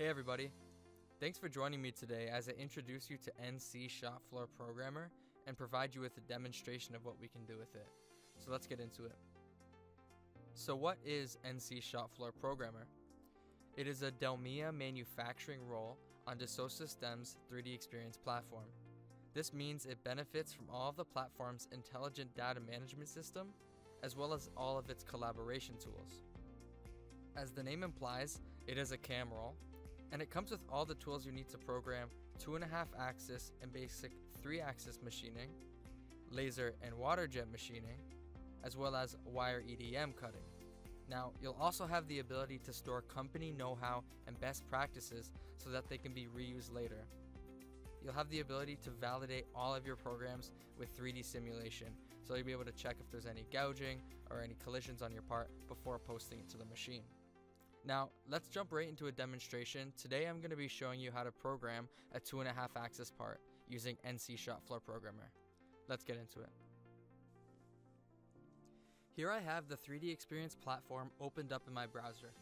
Hey everybody, thanks for joining me today as I introduce you to NC Shop Floor Programmer and provide you with a demonstration of what we can do with it. So let's get into it. So what is NC Shop Floor Programmer? It is a Delmia manufacturing role on Dassault Systèmes 3D Experience platform. This means it benefits from all of the platform's intelligent data management system, as well as all of its collaboration tools. As the name implies, it is a CAM role, and it comes with all the tools you need to program 2.5 axis and basic 3 axis machining, laser and water jet machining, as well as wire EDM cutting. Now, you'll also have the ability to store company know how and best practices so that they can be reused later. You'll have the ability to validate all of your programs with 3D simulation, so you'll be able to check if there's any gouging or any collisions on your part before posting it to the machine. Now, let's jump right into a demonstration. Today I'm going to be showing you how to program a 2.5 axis part using NC Shop Floor Programmer. Let's get into it. Here I have the 3D Experience platform opened up in my browser.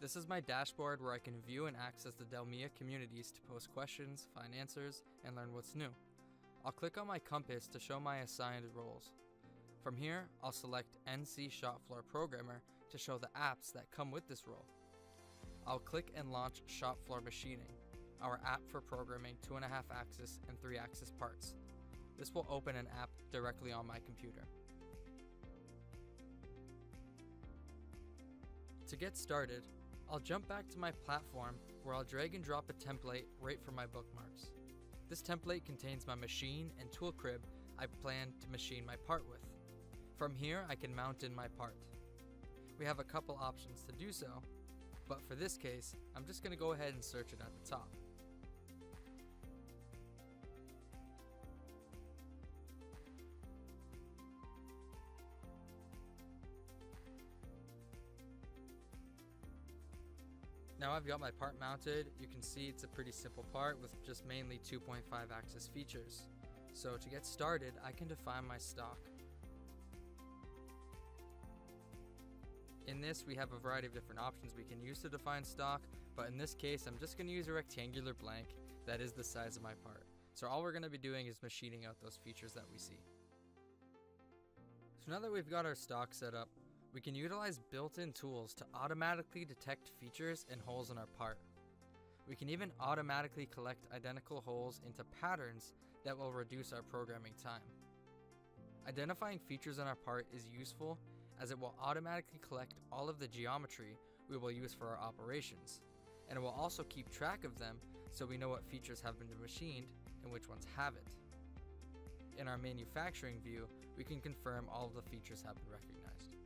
This is my dashboard where I can view and access the Delmia communities to post questions, find answers, and learn what's new. I'll click on my compass to show my assigned roles. From here, I'll select NC Shop Floor Programmer to show the apps that come with this role. I'll click and launch Shop Floor Machining, our app for programming 2.5 axis and 3 axis parts. This will open an app directly on my computer. To get started, I'll jump back to my platform where I'll drag and drop a template right from my bookmarks. This template contains my machine and tool crib I plan to machine my part with. From here, I can mount in my part. We have a couple options to do so, but for this case, I'm just going to go ahead and search it at the top. Now I've got my part mounted, you can see it's a pretty simple part with just mainly 2.5 axis features. So to get started, I can define my stock. In this, we have a variety of different options we can use to define stock, but in this case, I'm just going to use a rectangular blank that is the size of my part. So all we're going to be doing is machining out those features that we see. So now that we've got our stock set up, we can utilize built-in tools to automatically detect features and holes in our part. We can even automatically collect identical holes into patterns that will reduce our programming time. Identifying features in our part is useful as it will automatically collect all of the geometry we will use for our operations, and it will also keep track of them so we know what features have been machined and which ones haven't. In our manufacturing view, we can confirm all of the features have been recognized.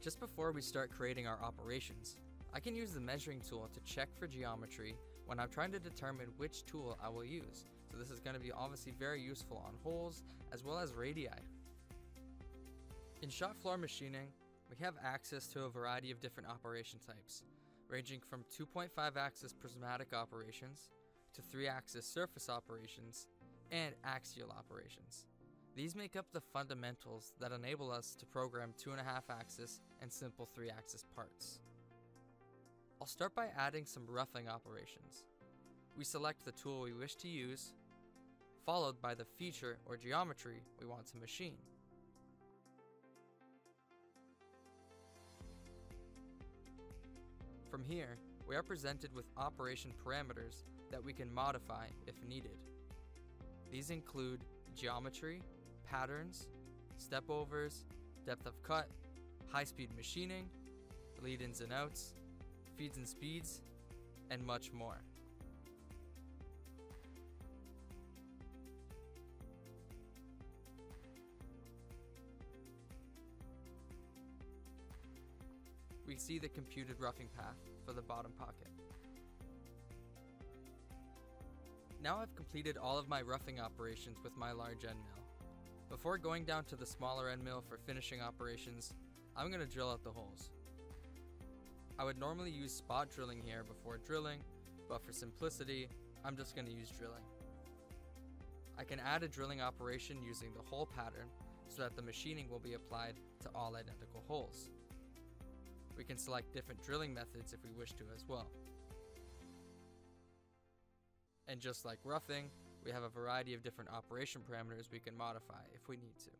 Just before we start creating our operations, I can use the measuring tool to check for geometry when I'm trying to determine which tool I will use. So this is going to be obviously very useful on holes as well as radii. In shop floor machining, we have access to a variety of different operation types, ranging from 2.5 axis prismatic operations to 3 axis surface operations and axial operations. These make up the fundamentals that enable us to program 2.5 axis and simple 3 axis parts. I'll start by adding some roughing operations. We select the tool we wish to use, followed by the feature or geometry we want to machine. From here, we are presented with operation parameters that we can modify if needed. These include geometry, patterns, stepovers, depth of cut, high-speed machining, lead ins and outs, and speeds, and much more. We see the computed roughing path for the bottom pocket. Now I've completed all of my roughing operations with my large end mill. Before going down to the smaller end mill for finishing operations, I'm going to drill out the holes. I would normally use spot drilling here before drilling, but for simplicity, I'm just going to use drilling. I can add a drilling operation using the hole pattern so that the machining will be applied to all identical holes. We can select different drilling methods if we wish to as well. And just like roughing, we have a variety of different operation parameters we can modify if we need to.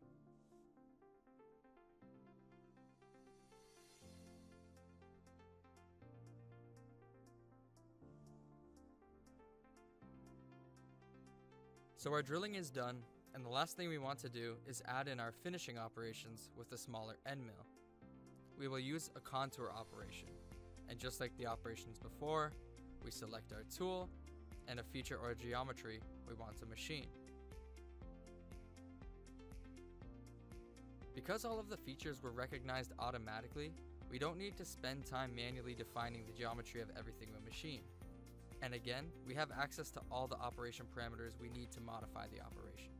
So our drilling is done, and the last thing we want to do is add in our finishing operations with a smaller end mill. We will use a contour operation, and just like the operations before, we select our tool and a feature or geometry we want to machine. Because all of the features were recognized automatically, we don't need to spend time manually defining the geometry of everything we machine. And again, we have access to all the operation parameters we need to modify the operation.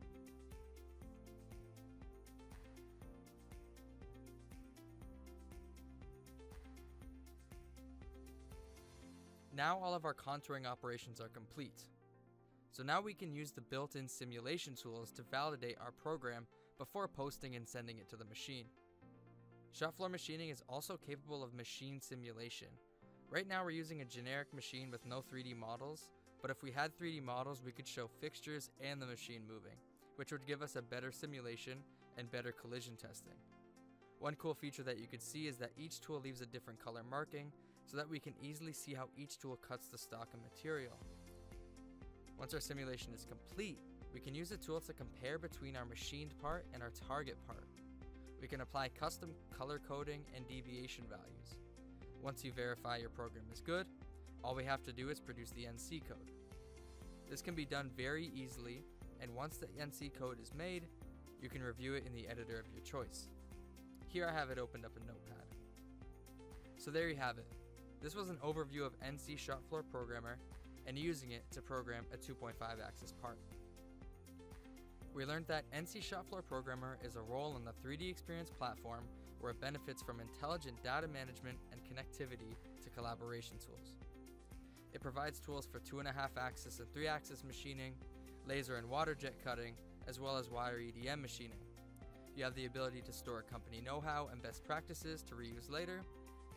Now all of our contouring operations are complete. So now we can use the built-in simulation tools to validate our program before posting and sending it to the machine. Shop floor machining is also capable of machine simulation, Right now we're using a generic machine with no 3D models, but if we had 3D models we could show fixtures and the machine moving, which would give us a better simulation and better collision testing. One cool feature that you could see is that each tool leaves a different color marking so that we can easily see how each tool cuts the stock and material. Once our simulation is complete, we can use the tool to compare between our machined part and our target part. We can apply custom color coding and deviation values. Once you verify your program is good, all we have to do is produce the NC code. This can be done very easily, and once the NC code is made, you can review it in the editor of your choice. Here I have it opened up in Notepad. So there you have it. This was an overview of NC Shop Floor Programmer and using it to program a 2.5 axis part. We learned that NC Shopfloor Programmer is a role in the 3D Experience platform where it benefits from intelligent data management and connectivity to collaboration tools. It provides tools for 2.5 axis and 3 axis machining, laser and water jet cutting, as well as wire EDM machining. You have the ability to store company know how and best practices to reuse later,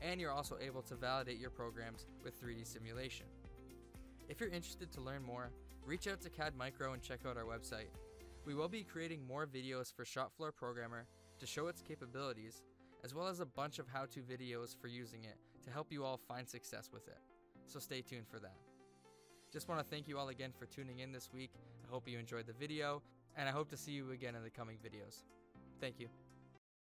and you're also able to validate your programs with 3D simulation. If you're interested to learn more, reach out to CAD Micro and check out our website. We will be creating more videos for Shop Floor Programmer to show its capabilities as well as a bunch of how-to videos for using it to help you all find success with it. So stay tuned for that. Just want to thank you all again for tuning in this week. I hope you enjoyed the video, and I hope to see you again in the coming videos. Thank you.